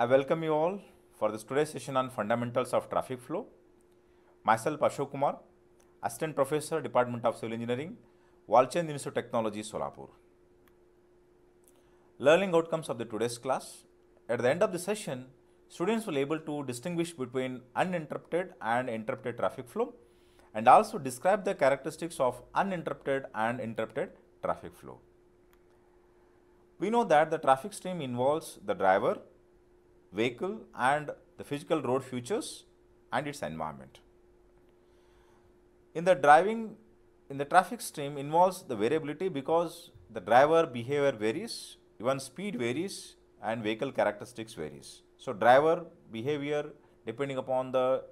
I welcome you all for this today's session on fundamentals of traffic flow. Myself Ashok Kumar, Assistant Professor, Department of Civil Engineering, Walchand Institute of Technology, Solapur. Learning outcomes of the today's class. At the end of the session, students will be able to distinguish between uninterrupted and interrupted traffic flow and also describe the characteristics of uninterrupted and interrupted traffic flow. We know that the traffic stream involves the driver, vehicle and the physical road features and its environment. In the driving, in the traffic stream involves the variability because the driver behavior varies, even speed varies and vehicle characteristics varies. So, driver behavior depending upon the,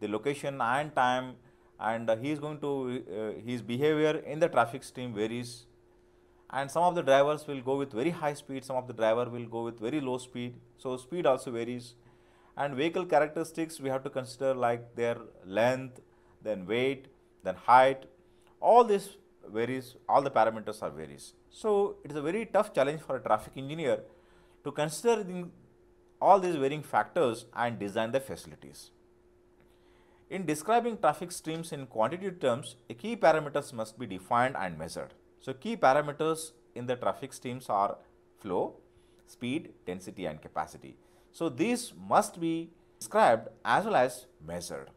the location and time and uh, he is going to, uh, his behavior in the traffic stream varies and some of the drivers will go with very high speed, some of the driver will go with very low speed. So, speed also varies and vehicle characteristics we have to consider like their length, then weight, then height, all this varies, all the parameters are varies. So, it is a very tough challenge for a traffic engineer to consider the, all these varying factors and design the facilities. In describing traffic streams in quantitative terms, a key parameters must be defined and measured. So, key parameters in the traffic streams are flow, speed, density and capacity. So, these must be described as well as measured.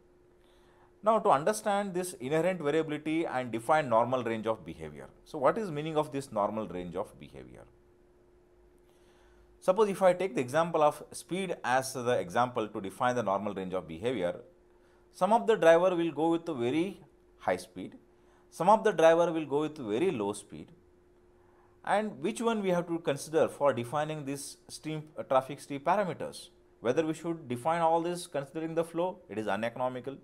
Now, to understand this inherent variability and define normal range of behavior. So, what is meaning of this normal range of behavior? Suppose if I take the example of speed as the example to define the normal range of behavior, some of the driver will go with a very high speed, some of the driver will go with very low speed and which one we have to consider for defining this stream uh, traffic stream parameters. Whether we should define all this considering the flow, it is uneconomical.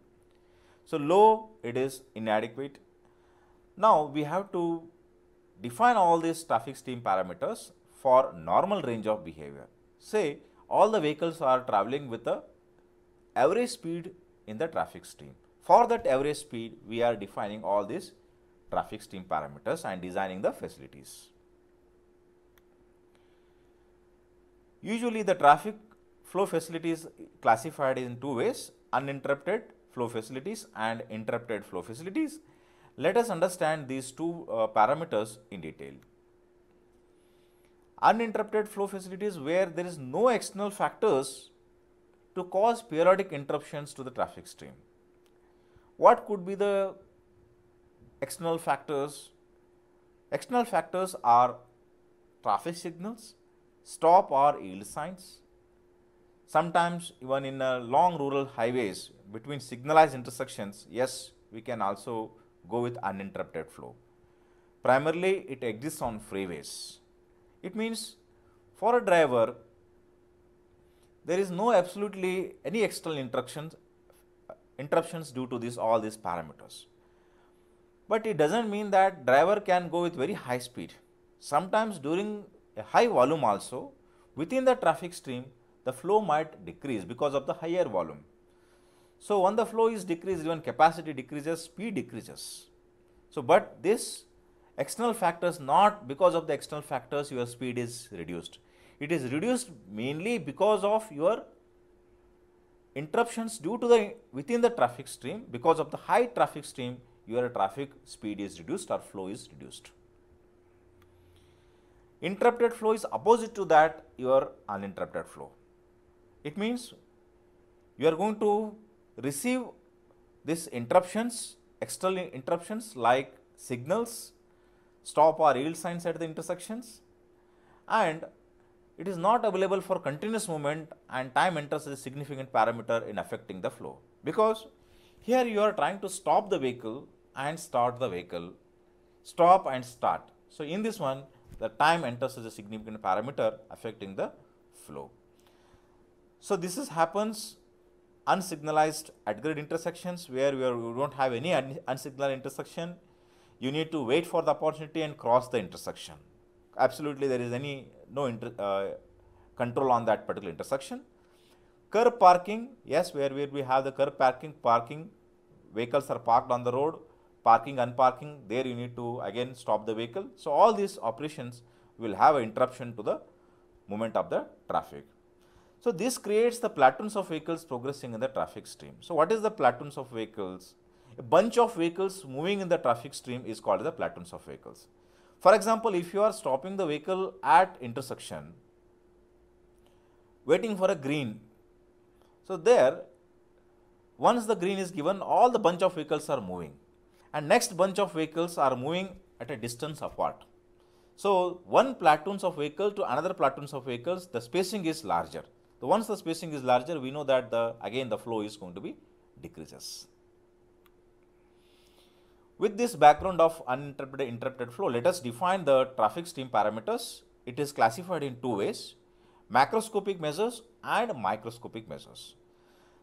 So, low it is inadequate. Now, we have to define all these traffic stream parameters for normal range of behavior. Say all the vehicles are traveling with a average speed in the traffic stream. For that average speed, we are defining all these traffic stream parameters and designing the facilities. Usually the traffic flow facilities classified in two ways, uninterrupted flow facilities and interrupted flow facilities. Let us understand these two uh, parameters in detail. Uninterrupted flow facilities where there is no external factors to cause periodic interruptions to the traffic stream. What could be the external factors? External factors are traffic signals, stop or yield signs. Sometimes even in a long rural highways between signalized intersections, yes, we can also go with uninterrupted flow. Primarily, it exists on freeways. It means for a driver, there is no absolutely any external interruptions, interruptions due to this all these parameters. But it does not mean that driver can go with very high speed. Sometimes during a high volume also within the traffic stream the flow might decrease because of the higher volume. So, when the flow is decreased even capacity decreases speed decreases. So, but this external factors not because of the external factors your speed is reduced. It is reduced mainly because of your interruptions due to the within the traffic stream because of the high traffic stream your traffic speed is reduced or flow is reduced. Interrupted flow is opposite to that your uninterrupted flow. It means you are going to receive these interruptions, external interruptions like signals, stop or yield signs at the intersections and it is not available for continuous movement and time enters as a significant parameter in affecting the flow because here you are trying to stop the vehicle and start the vehicle, stop and start. So, in this one the time enters as a significant parameter affecting the flow. So, this is happens unsignalized at grade intersections where we, are, we do not have any un unsignalized intersection. You need to wait for the opportunity and cross the intersection. Absolutely there is any no uh, control on that particular intersection. Curb parking, yes, where, where we have the curb parking, parking, vehicles are parked on the road, parking, unparking, there you need to again stop the vehicle. So, all these operations will have an interruption to the movement of the traffic. So this creates the platoons of vehicles progressing in the traffic stream. So what is the platoons of vehicles? A bunch of vehicles moving in the traffic stream is called the platoons of vehicles. For example, if you are stopping the vehicle at intersection, waiting for a green, so there, once the green is given, all the bunch of vehicles are moving and next bunch of vehicles are moving at a distance apart. So one platoons of vehicle to another platoons of vehicles, the spacing is larger. So once the spacing is larger, we know that the again the flow is going to be decreases. With this background of uninterrupted interrupted flow, let us define the traffic stream parameters. It is classified in two ways, macroscopic measures and microscopic measures.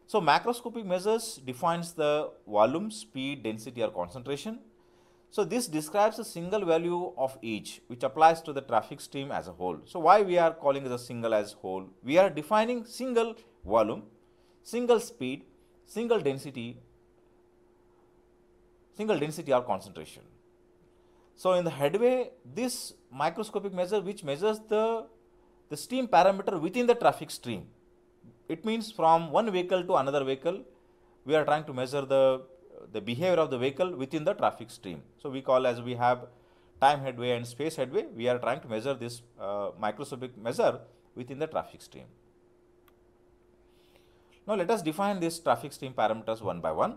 So macroscopic measures defines the volume, speed, density or concentration. So this describes a single value of each which applies to the traffic stream as a whole. So why we are calling it a single as whole? We are defining single volume, single speed, single density, single density or concentration. So in the headway, this microscopic measure which measures the, the stream parameter within the traffic stream it means from one vehicle to another vehicle, we are trying to measure the, the behavior of the vehicle within the traffic stream. So we call as we have time headway and space headway, we are trying to measure this uh, microscopic measure within the traffic stream. Now let us define these traffic stream parameters one by one.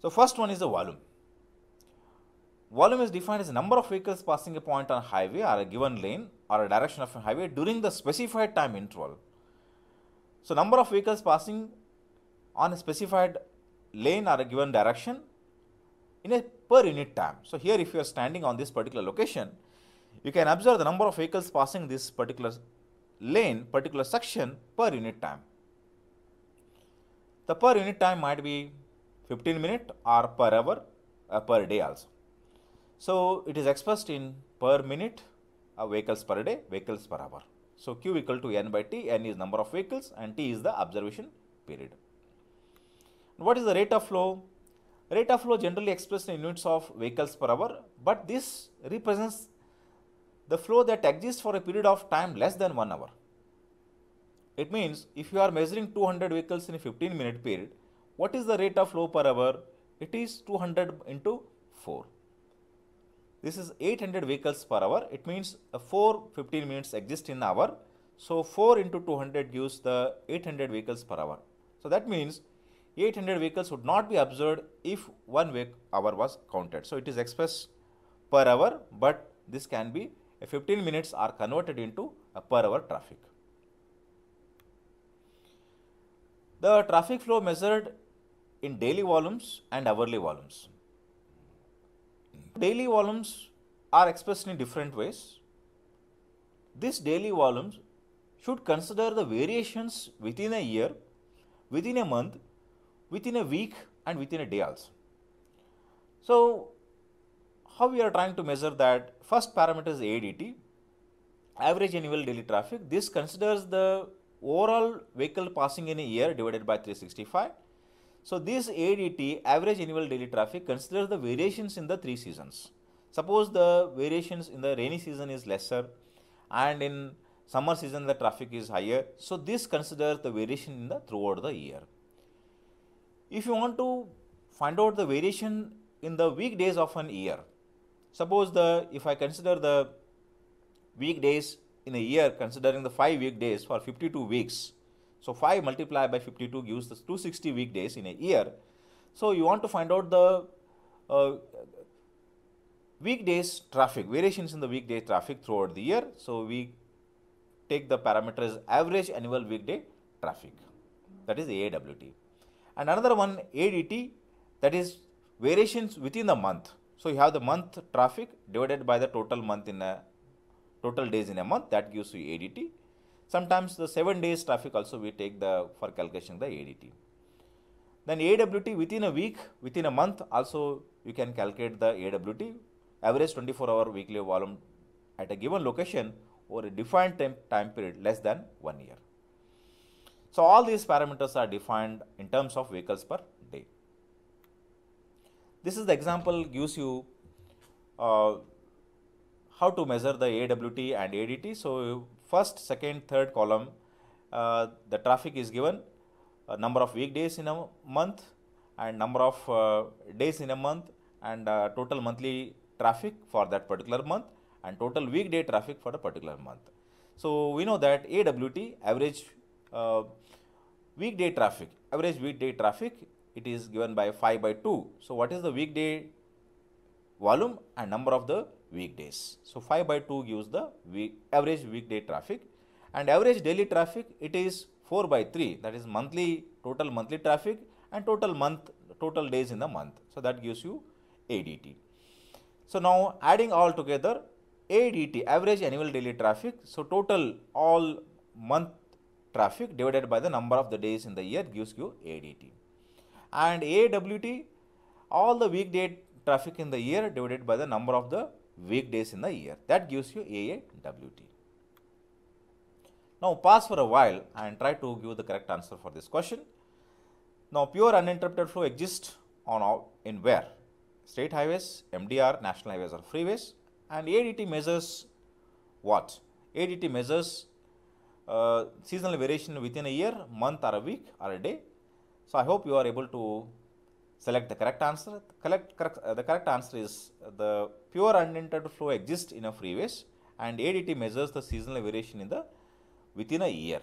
So first one is the volume. Volume is defined as the number of vehicles passing a point on a highway or a given lane or a direction of a highway during the specified time interval so, number of vehicles passing on a specified lane or a given direction in a per unit time. So, here if you are standing on this particular location, you can observe the number of vehicles passing this particular lane, particular section per unit time. The per unit time might be 15 minute or per hour uh, per day also. So, it is expressed in per minute uh, vehicles per day, vehicles per hour. So, q equal to n by t, n is number of vehicles and t is the observation period. What is the rate of flow? Rate of flow generally expressed in units of vehicles per hour, but this represents the flow that exists for a period of time less than 1 hour. It means if you are measuring 200 vehicles in a 15 minute period, what is the rate of flow per hour? It is 200 into 4. This is 800 vehicles per hour. It means uh, 4 15 minutes exist in an hour. So 4 into 200 gives the 800 vehicles per hour. So that means 800 vehicles would not be observed if one hour was counted. So it is expressed per hour, but this can be 15 minutes are converted into a per hour traffic. The traffic flow measured in daily volumes and hourly volumes. Daily volumes are expressed in different ways. This daily volumes should consider the variations within a year, within a month, within a week and within a day also. So, how we are trying to measure that? First parameter is ADT, average annual daily traffic. This considers the overall vehicle passing in a year divided by 365 so this ADT, average annual daily traffic, considers the variations in the three seasons. Suppose the variations in the rainy season is lesser and in summer season the traffic is higher. So this considers the variation in the throughout the year. If you want to find out the variation in the weekdays of an year, suppose the if I consider the weekdays in a year considering the 5 weekdays for 52 weeks so 5 multiplied by 52 gives us 260 weekdays in a year. So you want to find out the uh, weekdays traffic, variations in the weekday traffic throughout the year. So we take the parameters average annual weekday traffic that is AWT. And another one ADT that is variations within the month. So you have the month traffic divided by the total month in a total days in a month that gives you ADT. Sometimes the 7 days traffic also we take the for calculation the ADT. Then AWT within a week, within a month also you can calculate the AWT average 24 hour weekly volume at a given location over a defined time, time period less than 1 year. So all these parameters are defined in terms of vehicles per day. This is the example gives you uh, how to measure the AWT and ADT. So first, second, third column uh, the traffic is given uh, number of weekdays in a month and number of uh, days in a month and uh, total monthly traffic for that particular month and total weekday traffic for the particular month. So we know that AWT average uh, weekday traffic, average weekday traffic, it is given by 5 by 2. So what is the weekday volume and number of the weekdays? So 5 by 2 gives the week, average weekday traffic and average daily traffic, it is 4 by 3 that is monthly total monthly traffic and total month total days in the month. So that gives you ADT. So now adding all together ADT average annual daily traffic. So total all month traffic divided by the number of the days in the year gives you ADT. And AWT all the weekday traffic in the year divided by the number of the weekdays in the year that gives you AAWT. Now pause for a while and try to give the correct answer for this question. Now pure uninterrupted flow exists on all in where? State highways, MDR, national highways or freeways and ADT measures what? ADT measures uh, seasonal variation within a year, month or a week or a day. So I hope you are able to select the correct answer. The correct, correct, uh, the correct answer is the pure uninterrupted flow exists in a freeways and ADT measures the seasonal variation in the within a year.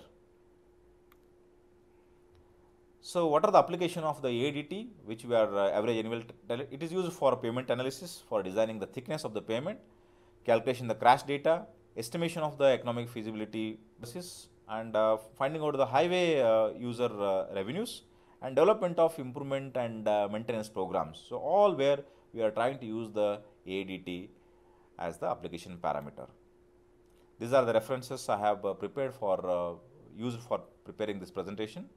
So what are the application of the ADT which we are uh, average annual, it is used for pavement analysis for designing the thickness of the pavement, calculation the crash data, estimation of the economic feasibility basis and uh, finding out the highway uh, user uh, revenues and development of improvement and uh, maintenance programs. So all where we are trying to use the ADT as the application parameter. These are the references I have uh, prepared for used for preparing this presentation.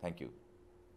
Thank you.